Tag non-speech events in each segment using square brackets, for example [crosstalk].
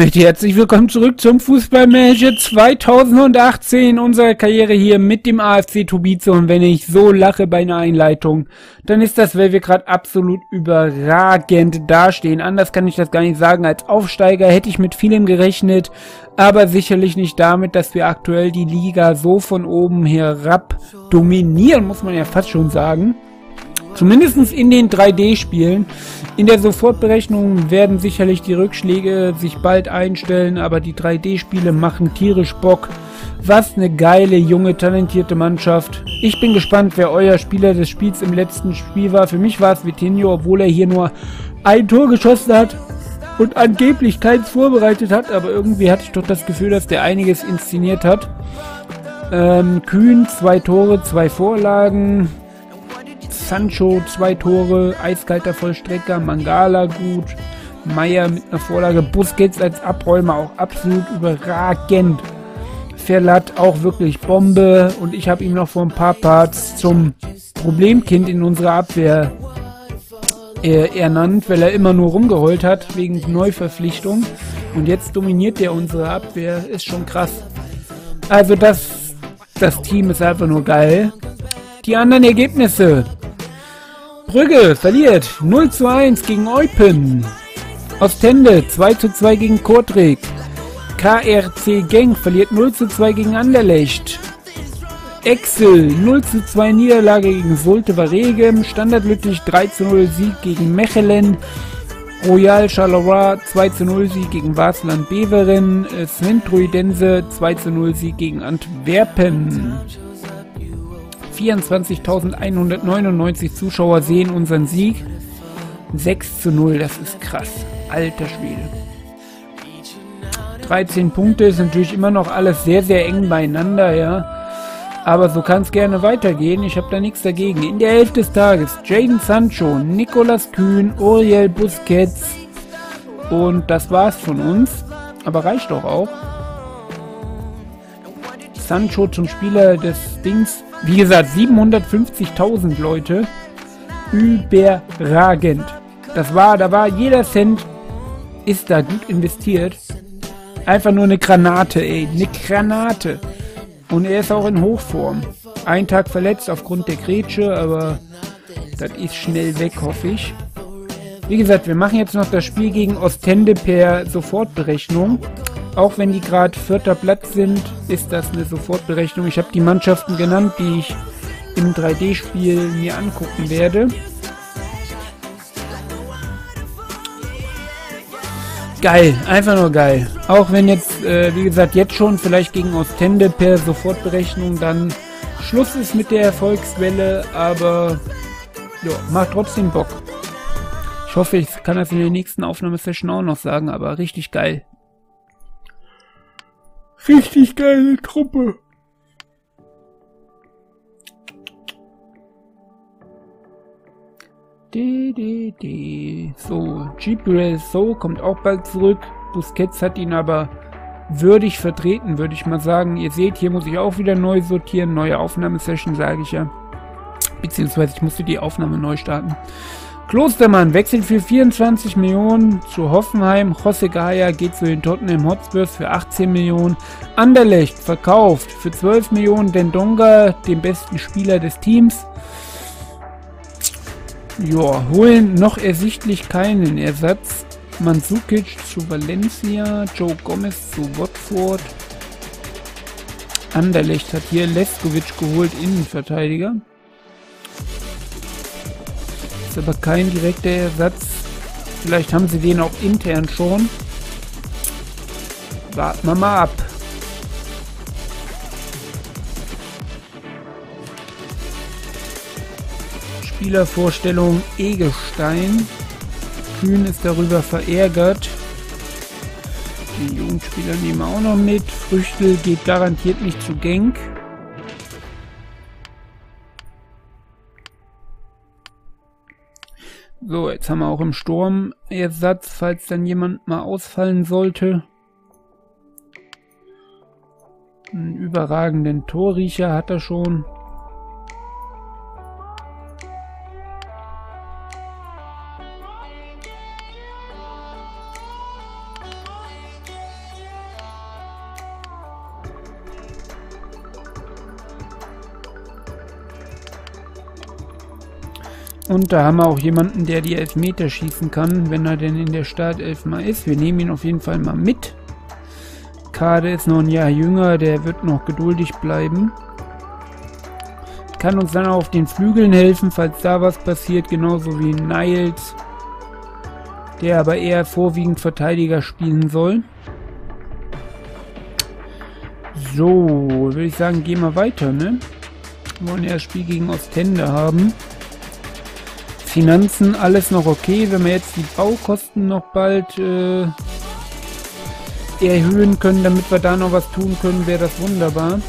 Damit herzlich willkommen zurück zum Fußballmanager 2018 unserer Karriere hier mit dem AFC Tubize und wenn ich so lache bei einer Einleitung, dann ist das, weil wir gerade absolut überragend dastehen. Anders kann ich das gar nicht sagen. Als Aufsteiger hätte ich mit vielem gerechnet, aber sicherlich nicht damit, dass wir aktuell die Liga so von oben herab dominieren, muss man ja fast schon sagen. Zumindest in den 3D-Spielen. In der Sofortberechnung werden sicherlich die Rückschläge sich bald einstellen, aber die 3D-Spiele machen tierisch Bock. Was eine geile, junge, talentierte Mannschaft. Ich bin gespannt, wer euer Spieler des Spiels im letzten Spiel war. Für mich war es Vitinho, obwohl er hier nur ein Tor geschossen hat und angeblich keins vorbereitet hat. Aber irgendwie hatte ich doch das Gefühl, dass der einiges inszeniert hat. Ähm, Kühn, zwei Tore, zwei Vorlagen. Sancho zwei Tore, eiskalter Vollstrecker, Mangala gut, Meier mit einer Vorlage, Busquets als Abräumer auch absolut überragend. Verlat auch wirklich Bombe und ich habe ihm noch vor ein paar Parts zum Problemkind in unserer Abwehr äh, ernannt, weil er immer nur rumgeheult hat wegen Neuverpflichtung. Und jetzt dominiert er unsere Abwehr, ist schon krass. Also das, das Team ist einfach nur geil. Die anderen Ergebnisse. Brügge verliert 0 zu 1 gegen Eupen. Ostende 2 zu 2 gegen Kortrijk. KRC Genk verliert 0 zu 2 gegen Anderlecht. Excel 0 zu 2 Niederlage gegen Solte Varegem. Standard Lüttich 3 zu 0 Sieg gegen Mechelen. Royal Charleroi 2 zu 0 Sieg gegen Wasland Beveren. Sven Truidense 2 zu 0 Sieg gegen Antwerpen. 24.199 Zuschauer sehen unseren Sieg. 6 zu 0, das ist krass. Alter Schwede. 13 Punkte ist natürlich immer noch alles sehr, sehr eng beieinander, ja. Aber so kann es gerne weitergehen. Ich habe da nichts dagegen. In der Elf des Tages Jaden Sancho, Nicolas Kühn, Oriel Busquets. Und das war's von uns. Aber reicht doch auch. Sancho zum Spieler des Dings wie gesagt, 750.000 Leute. Überragend. Das war, da war jeder Cent ist da gut investiert. Einfach nur eine Granate, ey. Eine Granate. Und er ist auch in Hochform. Ein Tag verletzt aufgrund der Grätsche, aber das ist schnell weg, hoffe ich. Wie gesagt, wir machen jetzt noch das Spiel gegen Ostende per Sofortberechnung. Auch wenn die gerade vierter Platz sind, ist das eine Sofortberechnung. Ich habe die Mannschaften genannt, die ich im 3D-Spiel mir angucken werde. Geil, einfach nur geil. Auch wenn jetzt, äh, wie gesagt, jetzt schon vielleicht gegen Ostende per Sofortberechnung dann Schluss ist mit der Erfolgswelle, aber ja, macht trotzdem Bock. Ich hoffe, ich kann das in der nächsten Aufnahmesession auch noch sagen, aber richtig geil. Richtig geile Truppe. De, de, de. So, Gibril So kommt auch bald zurück. Busquets hat ihn aber würdig vertreten, würde ich mal sagen. Ihr seht, hier muss ich auch wieder neu sortieren. Neue Aufnahmesession, sage ich ja. Beziehungsweise ich musste die Aufnahme neu starten. Klostermann wechselt für 24 Millionen zu Hoffenheim. José Gaia geht zu den Tottenham Hotspurs für 18 Millionen. Anderlecht verkauft für 12 Millionen Dendonga, den besten Spieler des Teams. Ja, holen noch ersichtlich keinen Ersatz. Mandzukic zu Valencia, Joe Gomez zu Watford. Anderlecht hat hier Leskovic geholt, Innenverteidiger. Ist aber kein direkter Ersatz. Vielleicht haben sie den auch intern schon. Warten wir mal ab. Spielervorstellung Egestein. Kühn ist darüber verärgert. Den Jugendspieler nehmen wir auch noch mit. Früchtel geht garantiert nicht zu Genk. So, jetzt haben wir auch im Sturm Ersatz, falls dann jemand mal ausfallen sollte. Einen überragenden Torriecher hat er schon. Und da haben wir auch jemanden, der die Elfmeter schießen kann, wenn er denn in der Startelf mal ist. Wir nehmen ihn auf jeden Fall mal mit. Kade ist noch ein Jahr jünger, der wird noch geduldig bleiben. Kann uns dann auch auf den Flügeln helfen, falls da was passiert, genauso wie Niles, der aber eher vorwiegend Verteidiger spielen soll. So, würde ich sagen, gehen wir weiter, ne? Wir wollen ja das Spiel gegen Ostende haben. Finanzen, alles noch okay. Wenn wir jetzt die Baukosten noch bald äh, erhöhen können, damit wir da noch was tun können, wäre das wunderbar.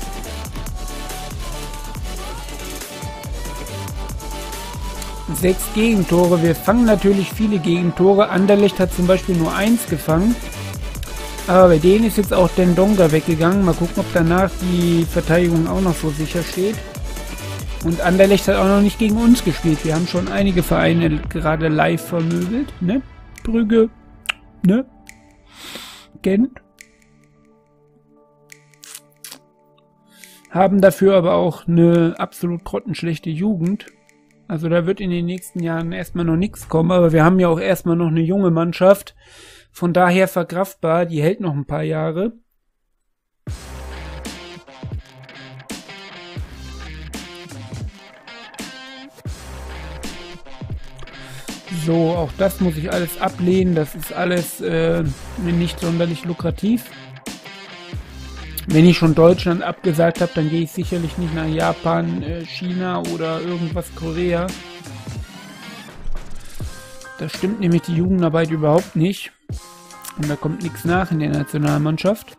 Sechs Gegentore. Wir fangen natürlich viele Gegentore. Anderlecht hat zum Beispiel nur eins gefangen. Aber bei denen ist jetzt auch Dendonga weggegangen. Mal gucken, ob danach die Verteidigung auch noch so sicher steht. Und Anderlecht hat auch noch nicht gegen uns gespielt. Wir haben schon einige Vereine gerade live vermöbelt. Ne? Brügge. Ne? Gent. Haben dafür aber auch eine absolut grottenschlechte Jugend. Also da wird in den nächsten Jahren erstmal noch nichts kommen. Aber wir haben ja auch erstmal noch eine junge Mannschaft. Von daher verkraftbar, die hält noch ein paar Jahre. So, auch das muss ich alles ablehnen. Das ist alles äh, nicht sonderlich lukrativ. Wenn ich schon Deutschland abgesagt habe, dann gehe ich sicherlich nicht nach Japan, äh, China oder irgendwas Korea. Da stimmt nämlich die Jugendarbeit überhaupt nicht. Und da kommt nichts nach in der Nationalmannschaft.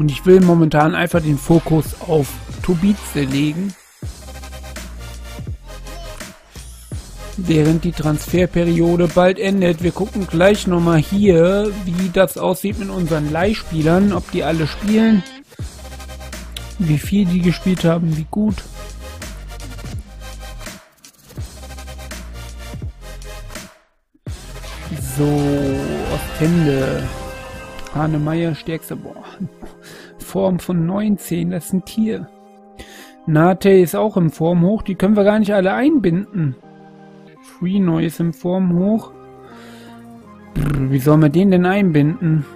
Und ich will momentan einfach den Fokus auf Tubize legen. während die Transferperiode bald endet. Wir gucken gleich nochmal hier, wie das aussieht mit unseren Leihspielern, ob die alle spielen, wie viel die gespielt haben, wie gut. So, Ostende. Arne Meyer, stärkster, boah, Form von 19, das ist ein Tier. Nate ist auch im Form hoch, die können wir gar nicht alle einbinden. Free Noise in Form hoch. Brr, wie soll man den denn einbinden?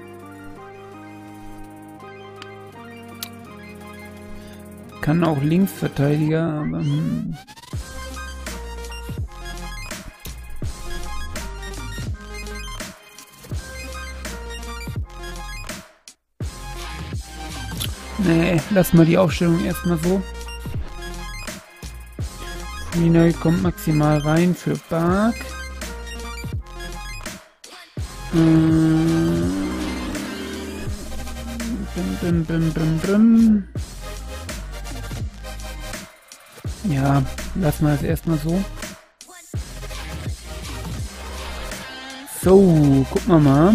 Kann auch Linksverteidiger, aber... Hm. Nee, lass mal die Aufstellung erstmal so. Mina kommt maximal rein für Bark. Ähm, bim, bim, bim, Ja, lassen wir es erstmal so. So, gucken wir mal.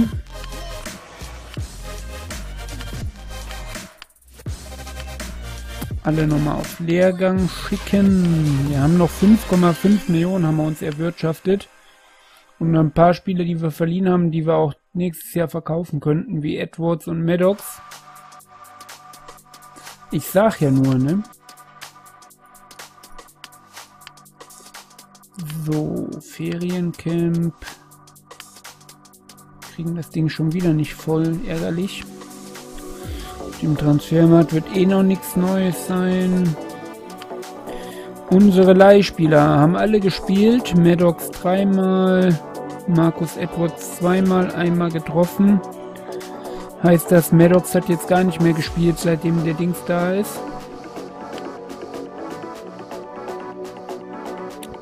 Alle nochmal auf Lehrgang schicken. Wir haben noch 5,5 Millionen haben wir uns erwirtschaftet. Und ein paar Spiele, die wir verliehen haben, die wir auch nächstes Jahr verkaufen könnten, wie Edwards und Maddox. Ich sag ja nur, ne? So, Feriencamp. Kriegen das Ding schon wieder nicht voll, ärgerlich. Im Transfermarkt wird eh noch nichts Neues sein. Unsere Leihspieler haben alle gespielt. Maddox dreimal, Markus Edwards zweimal, einmal getroffen. Heißt das, Maddox hat jetzt gar nicht mehr gespielt, seitdem der Dings da ist.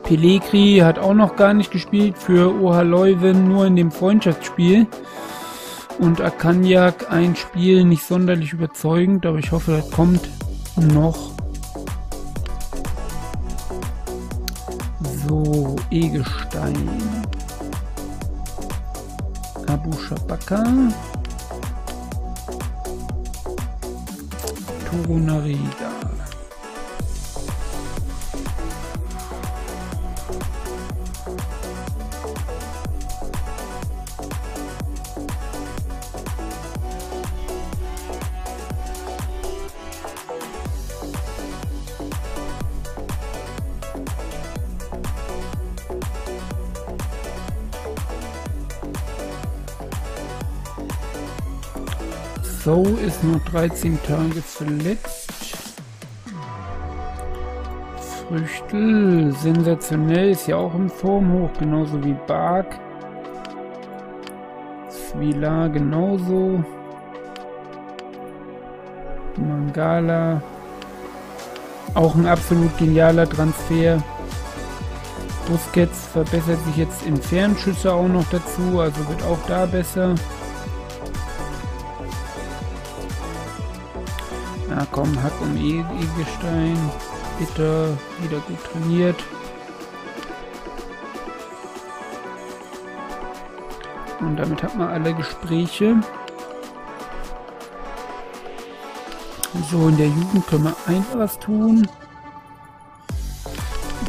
Pellegri hat auch noch gar nicht gespielt für Oha Leuven, nur in dem Freundschaftsspiel. Und Akanyak ein Spiel nicht sonderlich überzeugend, aber ich hoffe, das kommt noch. So, Egestein. Abu Shabaka. Torunariga. So ist noch 13 Tage verletzt. Früchtel, sensationell, ist ja auch im Form hoch, genauso wie Bark. Svila genauso. Mangala. Auch ein absolut genialer Transfer. Busquets verbessert sich jetzt in Fernschüsse auch noch dazu, also wird auch da besser. Na komm, Hack um e Egelstein. Bitte, wieder gut trainiert. Und damit hat man alle Gespräche. So, in der Jugend können wir eins was tun.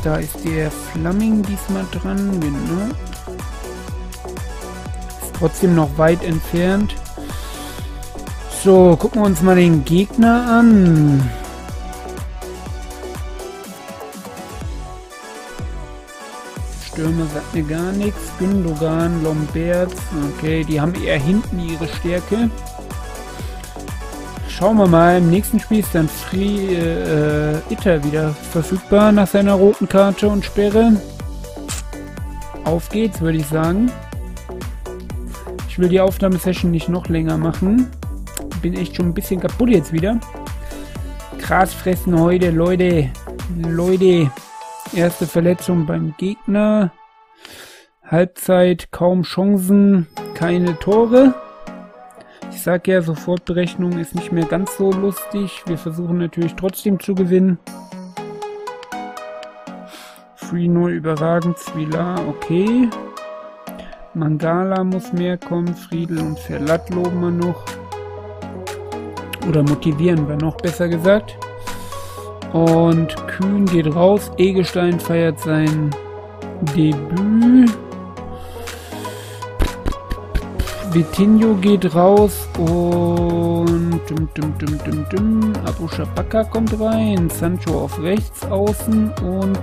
Da ist der Flamming diesmal dran, genau. Ist trotzdem noch weit entfernt. So, gucken wir uns mal den Gegner an. Stürmer sagt mir gar nichts. Gündogan, Lomberts. Okay, die haben eher hinten ihre Stärke. Schauen wir mal, im nächsten Spiel ist dann Free äh, Itter wieder verfügbar nach seiner roten Karte und Sperre. Auf geht's, würde ich sagen. Ich will die Aufnahmesession nicht noch länger machen. Bin echt schon ein bisschen kaputt jetzt wieder. Gras fressen heute, Leute. Leute. Erste Verletzung beim Gegner. Halbzeit, kaum Chancen, keine Tore. Ich sag ja, Sofortberechnung ist nicht mehr ganz so lustig. Wir versuchen natürlich trotzdem zu gewinnen. Free nur überragend, Zwila, okay. Mangala muss mehr kommen, Friedel und Verlat loben wir noch. Oder motivieren wir noch, besser gesagt. Und Kühn geht raus, Egestein feiert sein Debüt. Vitinho geht raus und dum, dum, dum, dum, dum. Abu Shabaka kommt rein. Sancho auf rechts außen und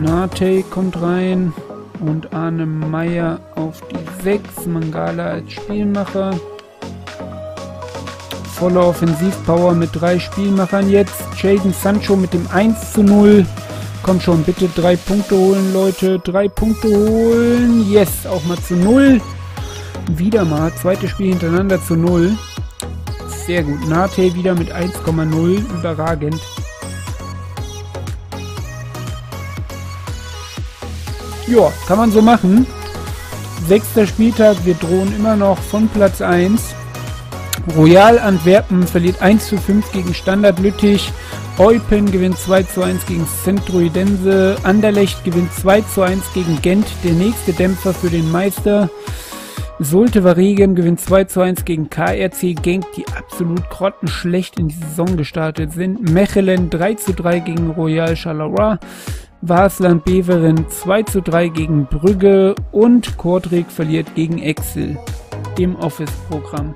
Nate kommt rein und Arne Meyer auf die 6. Mangala als Spielmacher volle Offensivpower mit drei Spielmachern jetzt. Jaden Sancho mit dem 1 zu 0. Komm schon, bitte drei Punkte holen, Leute. Drei Punkte holen. Yes, auch mal zu 0. Wieder mal, zweites Spiel hintereinander zu 0. Sehr gut. Nate wieder mit 1,0. Überragend. Ja, kann man so machen. Sechster Spieltag, wir drohen immer noch von Platz 1. Royal Antwerpen verliert 1 zu 5 gegen Standard Lüttich. Eupen gewinnt 2 zu 1 gegen Centroidense. Anderlecht gewinnt 2 zu 1 gegen Gent. Der nächste Dämpfer für den Meister. Sulte Varigen gewinnt 2 zu 1 gegen KRC Genk, die absolut grottenschlecht in die Saison gestartet sind. Mechelen 3 zu 3 gegen Royal Charleroi. Wasland Beveren 2 zu 3 gegen Brügge und Kortrijk verliert gegen Excel im Office-Programm.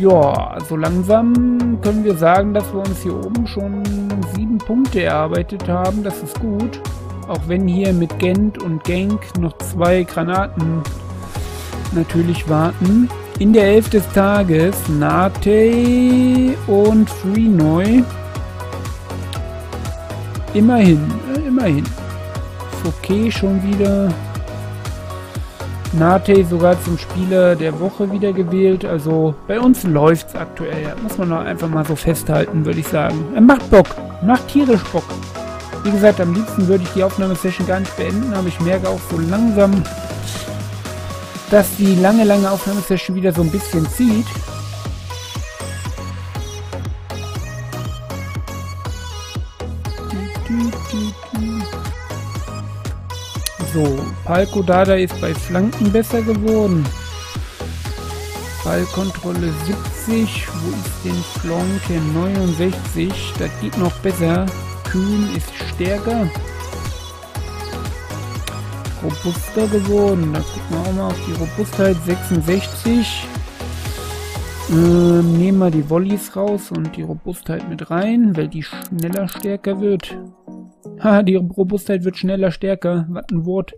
Ja, so langsam können wir sagen, dass wir uns hier oben schon sieben Punkte erarbeitet haben. Das ist gut. Auch wenn hier mit Gent und Genk noch zwei Granaten natürlich warten. In der Elf des Tages Nate und Freenoi. Immerhin, äh, immerhin. Okay, schon wieder Nate sogar zum Spieler der Woche wieder gewählt. Also bei uns läuft es aktuell. Muss man einfach mal so festhalten, würde ich sagen. Er macht Bock. Macht tierisch Bock. Wie gesagt, am liebsten würde ich die Aufnahmesession gar nicht beenden, aber ich merke auch so langsam, dass die lange, lange Aufnahmesession wieder so ein bisschen zieht. So, Palko Dada ist bei Flanken besser geworden. Ballkontrolle 70. Wo ist denn Flanke 69? Das geht noch besser. Kühn ist stärker. Robuster geworden. Da gucken wir auch mal auf die Robustheit 66. Ähm, nehmen wir die Volleys raus und die Robustheit mit rein, weil die schneller stärker wird. Ha, die Robustheit wird schneller, stärker. Was ein Wort.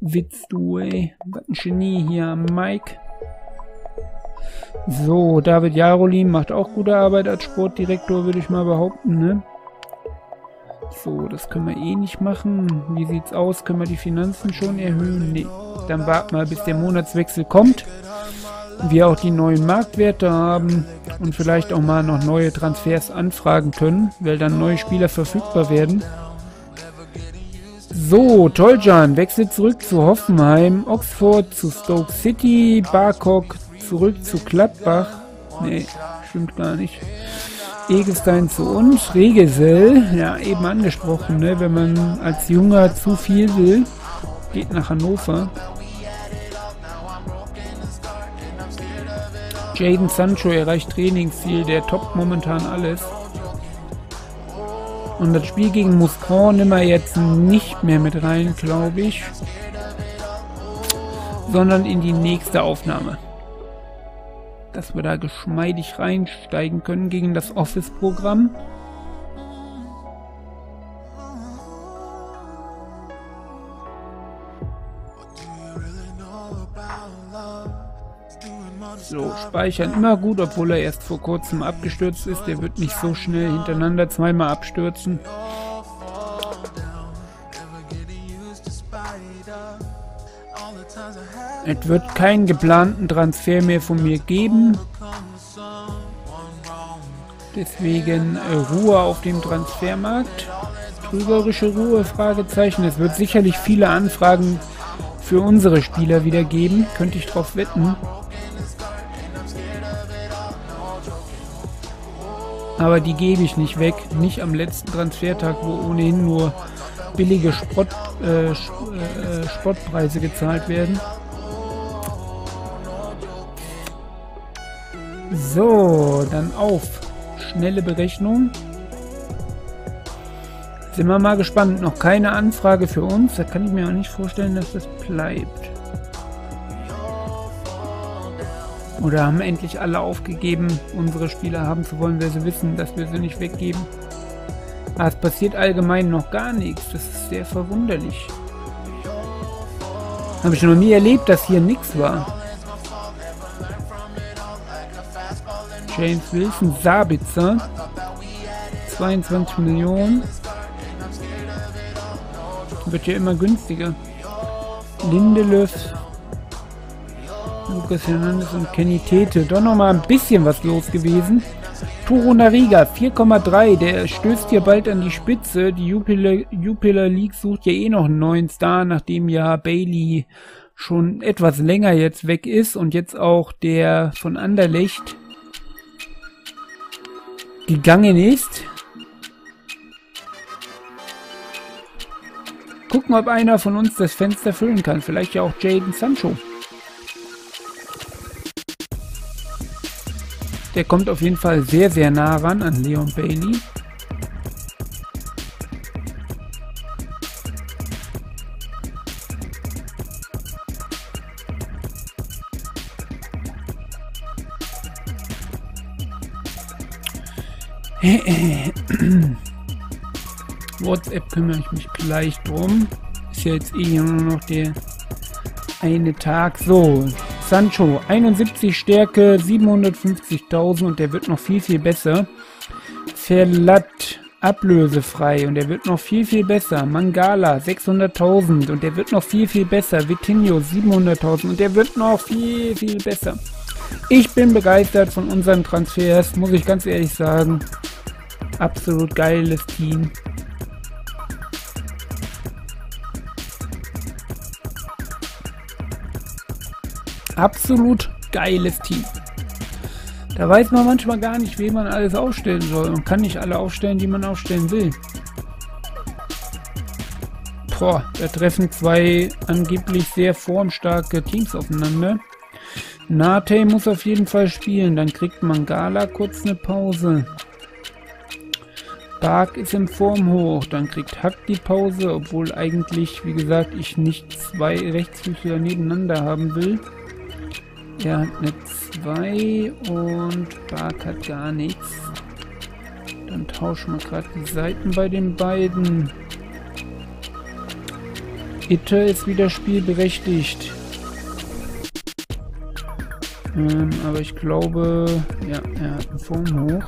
Witz, du, ey. Was ein Genie hier. Mike. So, David Jarolin macht auch gute Arbeit als Sportdirektor, würde ich mal behaupten, ne? So, das können wir eh nicht machen. Wie sieht's aus? Können wir die Finanzen schon erhöhen? Nee. Dann warten wir, bis der Monatswechsel kommt. Wir auch die neuen Marktwerte haben und vielleicht auch mal noch neue Transfers anfragen können, weil dann neue Spieler verfügbar werden. So, Toljan wechselt zurück zu Hoffenheim, Oxford zu Stoke City, Barkok zurück zu Gladbach. Nee, stimmt gar nicht. Egestein zu uns, Regesel, ja eben angesprochen, ne, wenn man als Junger zu viel will, geht nach Hannover. Jaden Sancho erreicht Trainingsziel, der toppt momentan alles. Und das Spiel gegen Moskau nehmen wir jetzt nicht mehr mit rein, glaube ich. Sondern in die nächste Aufnahme. Dass wir da geschmeidig reinsteigen können gegen das Office-Programm. Speichern immer gut, obwohl er erst vor kurzem abgestürzt ist. Der wird nicht so schnell hintereinander zweimal abstürzen. Es wird keinen geplanten Transfer mehr von mir geben. Deswegen äh, Ruhe auf dem Transfermarkt. Trügerische Ruhe, Fragezeichen. Es wird sicherlich viele Anfragen für unsere Spieler wieder geben. Könnte ich drauf wetten. Aber die gebe ich nicht weg. Nicht am letzten Transfertag, wo ohnehin nur billige Spott, äh, äh, Spottpreise gezahlt werden. So, dann auf. Schnelle Berechnung. Sind wir mal gespannt. Noch keine Anfrage für uns. Da kann ich mir auch nicht vorstellen, dass das bleibt. Oder haben endlich alle aufgegeben, unsere Spieler haben zu wollen, weil sie wissen, dass wir sie nicht weggeben. Aber es passiert allgemein noch gar nichts. Das ist sehr verwunderlich. Habe ich noch nie erlebt, dass hier nichts war. James Wilson, Sabitzer. 22 Millionen. Wird ja immer günstiger. Lindelöf Lukas Hernandez und Kenny Tete. Doch noch mal ein bisschen was los gewesen. Turo Nariga 4,3. Der stößt hier bald an die Spitze. Die Jupiler, Jupiler League sucht ja eh noch einen neuen Star, nachdem ja Bailey schon etwas länger jetzt weg ist und jetzt auch der von Anderlecht gegangen ist. Gucken, ob einer von uns das Fenster füllen kann. Vielleicht ja auch Jaden Sancho. Der kommt auf jeden Fall sehr, sehr nah ran an Leon Bailey. [coughs] WhatsApp kümmere ich mich gleich drum. Ist ja jetzt eh nur noch der eine Tag. So, Sancho, 71 Stärke, 750.000 und der wird noch viel, viel besser. Verlat, ablösefrei und der wird noch viel, viel besser. Mangala, 600.000 und der wird noch viel, viel besser. Vitinho, 700.000 und der wird noch viel, viel besser. Ich bin begeistert von unseren Transfers, muss ich ganz ehrlich sagen. Absolut geiles Team. Absolut geiles Team. Da weiß man manchmal gar nicht, wen man alles aufstellen soll und kann nicht alle aufstellen, die man aufstellen will. Boah, da treffen zwei angeblich sehr formstarke Teams aufeinander. Nate muss auf jeden Fall spielen, dann kriegt Mangala kurz eine Pause. Bark ist in Form hoch, dann kriegt Hack die Pause, obwohl eigentlich, wie gesagt, ich nicht zwei Rechtsfüßler nebeneinander haben will. Er hat eine 2 und Bark hat gar nichts. Dann tauschen wir gerade die Seiten bei den beiden. Itte ist wieder spielberechtigt. Ähm, aber ich glaube, ja, er hat einen Form hoch.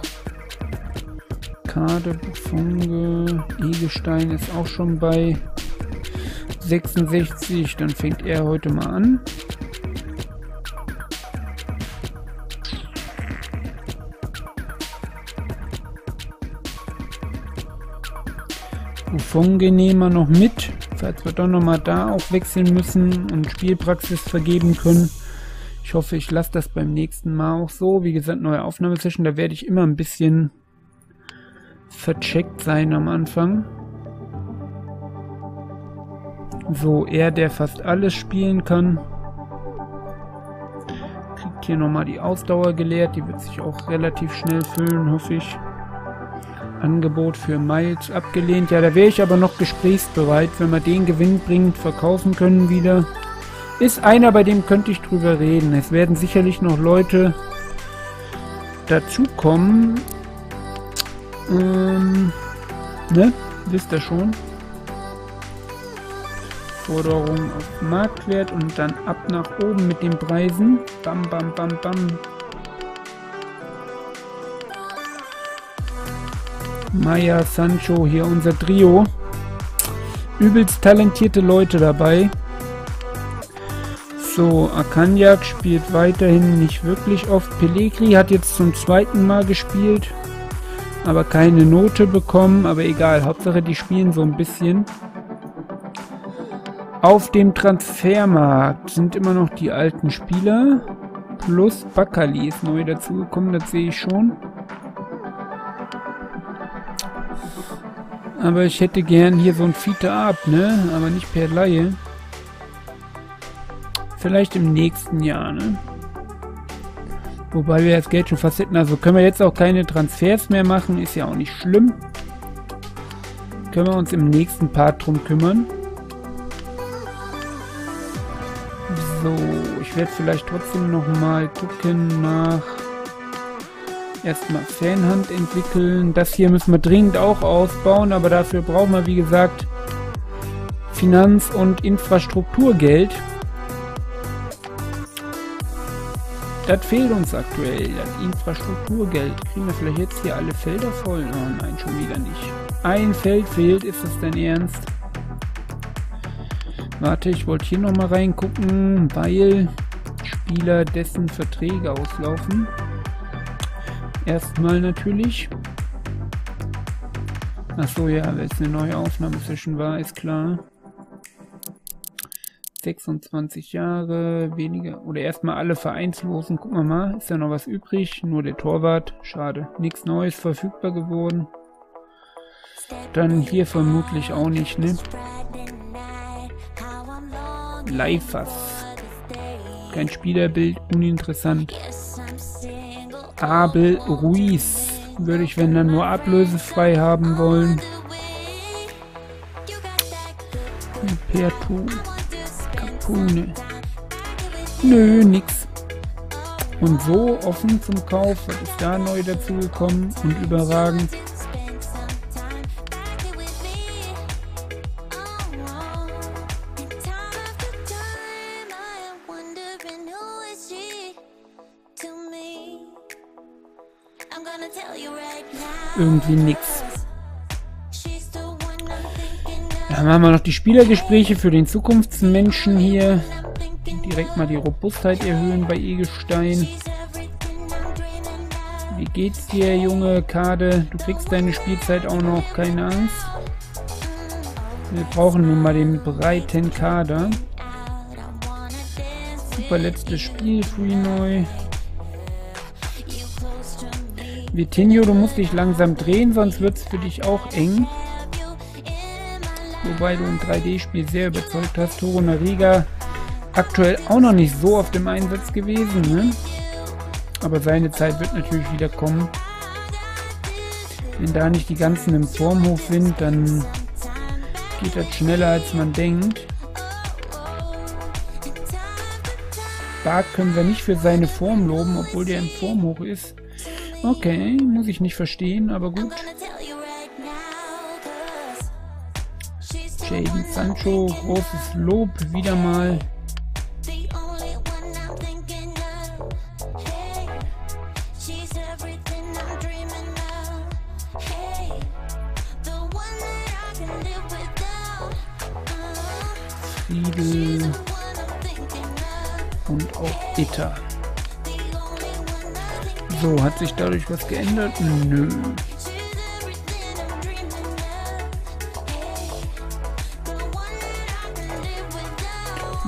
Kade, Funge, Egestein ist auch schon bei 66. Dann fängt er heute mal an. Wir noch mit, falls wir doch nochmal da auch wechseln müssen und Spielpraxis vergeben können. Ich hoffe, ich lasse das beim nächsten Mal auch so. Wie gesagt, neue Aufnahmesession, da werde ich immer ein bisschen vercheckt sein am Anfang. So, er, der fast alles spielen kann. Kriegt hier nochmal die Ausdauer geleert. Die wird sich auch relativ schnell füllen, hoffe ich. Angebot für Miles abgelehnt. Ja, da wäre ich aber noch gesprächsbereit. Wenn wir den Gewinn bringt, verkaufen können wieder. Ist einer, bei dem könnte ich drüber reden. Es werden sicherlich noch Leute dazukommen. Ähm, ne? Wisst ihr schon. Forderung auf Marktwert und dann ab nach oben mit den Preisen. Bam, bam, bam, bam. Maya, Sancho, hier unser Trio. Übelst talentierte Leute dabei. So, Akanyak spielt weiterhin nicht wirklich oft. Pellegri hat jetzt zum zweiten Mal gespielt, aber keine Note bekommen. Aber egal, Hauptsache die spielen so ein bisschen. Auf dem Transfermarkt sind immer noch die alten Spieler. Plus Bakali ist neu dazugekommen, das sehe ich schon. Aber ich hätte gern hier so ein Fiete ab, ne? Aber nicht per Laie. Vielleicht im nächsten Jahr, ne? Wobei wir das Geld schon fast hätten. Also können wir jetzt auch keine Transfers mehr machen. Ist ja auch nicht schlimm. Können wir uns im nächsten Part drum kümmern. So, ich werde vielleicht trotzdem noch mal gucken nach erstmal Fanhand entwickeln. Das hier müssen wir dringend auch ausbauen, aber dafür brauchen wir, wie gesagt, Finanz- und Infrastrukturgeld. Das fehlt uns aktuell, das Infrastrukturgeld. Kriegen wir vielleicht jetzt hier alle Felder voll? Oh nein, schon wieder nicht. Ein Feld fehlt, ist das dein Ernst? Warte, ich wollte hier nochmal reingucken, weil Spieler dessen Verträge auslaufen. Erstmal natürlich. Achso, ja, weil es eine neue Aufnahmesession war, ist klar. 26 Jahre, weniger, oder erstmal alle Vereinslosen. Gucken wir mal, ist da noch was übrig? Nur der Torwart, schade. Nichts Neues verfügbar geworden. Dann hier vermutlich auch nicht, ne? Leifers. Kein Spielerbild, uninteressant. Abel Ruiz würde ich, wenn dann nur ablösefrei haben wollen. Pertu. Capune. Nö, nix. Und so offen zum Kauf, was ist da neu dazugekommen und überragend. Irgendwie nix. Dann haben wir noch die Spielergespräche für den Zukunftsmenschen hier. Direkt mal die Robustheit erhöhen bei Egelstein. Wie geht's dir, junge Kade? Du kriegst deine Spielzeit auch noch, keine Angst. Wir brauchen nun mal den breiten Kader. Super letztes Spiel, Free neu. Vitinho, du musst dich langsam drehen, sonst wird es für dich auch eng. Wobei du im 3D-Spiel sehr überzeugt hast. Toro Nariga aktuell auch noch nicht so auf dem Einsatz gewesen, ne? Aber seine Zeit wird natürlich wieder kommen. Wenn da nicht die ganzen im Formhof sind, dann geht das schneller als man denkt. Bark können wir nicht für seine Form loben, obwohl der im Formhoch ist. Okay, muss ich nicht verstehen, aber gut. Jaden Sancho, großes Lob wieder mal. Friedel und auch Itter. So, hat sich dadurch was geändert? Nö.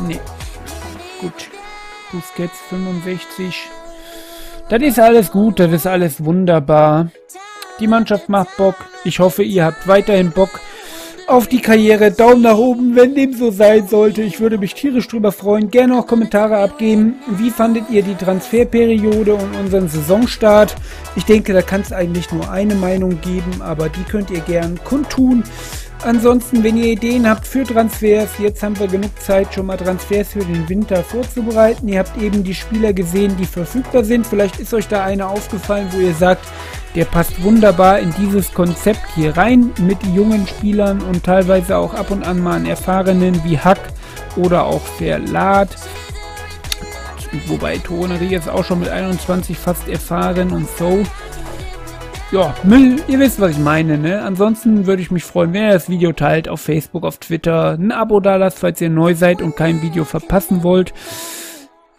Nee. Gut. Busquets 65. Das ist alles gut, das ist alles wunderbar. Die Mannschaft macht Bock. Ich hoffe, ihr habt weiterhin Bock auf die Karriere. Daumen nach oben, wenn dem so sein sollte. Ich würde mich tierisch drüber freuen. Gerne auch Kommentare abgeben. Wie fandet ihr die Transferperiode und unseren Saisonstart? Ich denke, da kann es eigentlich nur eine Meinung geben, aber die könnt ihr gern kundtun. Ansonsten, wenn ihr Ideen habt für Transfers, jetzt haben wir genug Zeit, schon mal Transfers für den Winter vorzubereiten. Ihr habt eben die Spieler gesehen, die verfügbar sind. Vielleicht ist euch da einer aufgefallen, wo ihr sagt, der passt wunderbar in dieses Konzept hier rein mit jungen Spielern und teilweise auch ab und an mal einen erfahrenen wie Hack oder auch Verlat. Wobei Tonerie ist auch schon mit 21 fast erfahren und so ja, Müll, ihr wisst, was ich meine, ne? Ansonsten würde ich mich freuen, wenn ihr das Video teilt auf Facebook, auf Twitter, ein Abo da lasst, falls ihr neu seid und kein Video verpassen wollt.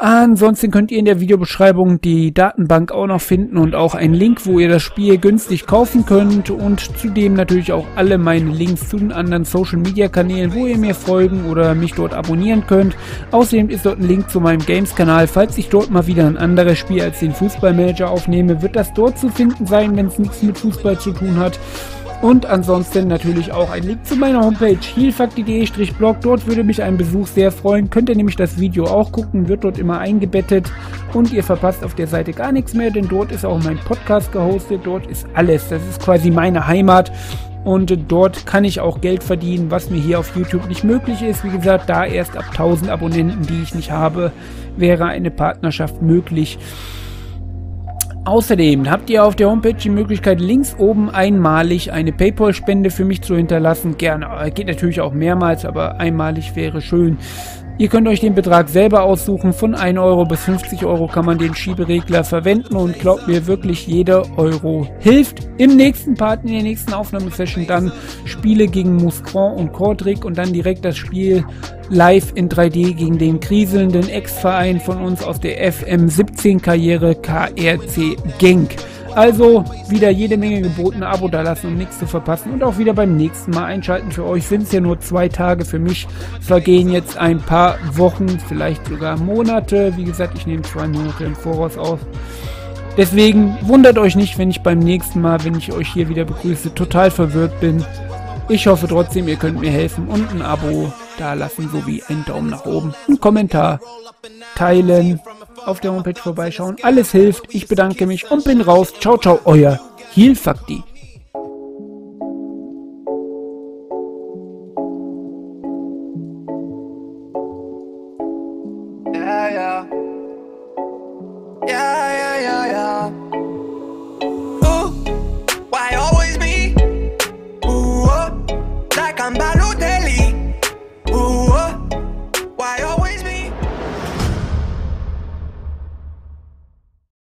Ansonsten könnt ihr in der Videobeschreibung die Datenbank auch noch finden und auch einen Link, wo ihr das Spiel günstig kaufen könnt und zudem natürlich auch alle meine Links zu den anderen Social Media Kanälen, wo ihr mir folgen oder mich dort abonnieren könnt. Außerdem ist dort ein Link zu meinem Games Kanal. Falls ich dort mal wieder ein anderes Spiel als den Fußballmanager aufnehme, wird das dort zu finden sein, wenn es nichts mit Fußball zu tun hat. Und ansonsten natürlich auch ein Link zu meiner Homepage heelfakti.de-blog. Dort würde mich ein Besuch sehr freuen. Könnt ihr nämlich das Video auch gucken, wird dort immer eingebettet. Und ihr verpasst auf der Seite gar nichts mehr, denn dort ist auch mein Podcast gehostet. Dort ist alles. Das ist quasi meine Heimat. Und dort kann ich auch Geld verdienen, was mir hier auf YouTube nicht möglich ist. Wie gesagt, da erst ab 1000 Abonnenten, die ich nicht habe, wäre eine Partnerschaft möglich. Außerdem habt ihr auf der Homepage die Möglichkeit, links oben einmalig eine Paypal-Spende für mich zu hinterlassen. Gerne. Geht natürlich auch mehrmals, aber einmalig wäre schön. Ihr könnt euch den Betrag selber aussuchen. Von 1 Euro bis 50 Euro kann man den Schieberegler verwenden und glaubt mir wirklich, jeder Euro hilft. Im nächsten Part, in der nächsten Aufnahmesession dann Spiele gegen Muscron und Cordric und dann direkt das Spiel live in 3D gegen den kriselnden Ex-Verein von uns aus der FM17-Karriere KRC Genk. Also wieder jede Menge geboten, Abo da lassen, um nichts zu verpassen und auch wieder beim nächsten Mal einschalten. Für euch sind es ja nur zwei Tage, für mich vergehen jetzt ein paar Wochen, vielleicht sogar Monate. Wie gesagt, ich nehme zwei Monate im Voraus auf. Deswegen wundert euch nicht, wenn ich beim nächsten Mal, wenn ich euch hier wieder begrüße, total verwirrt bin. Ich hoffe trotzdem, ihr könnt mir helfen und ein Abo da lassen, sowie einen Daumen nach oben, einen Kommentar, teilen, auf der Homepage vorbeischauen. Alles hilft. Ich bedanke mich und bin raus. Ciao, ciao, euer Heal Fakti.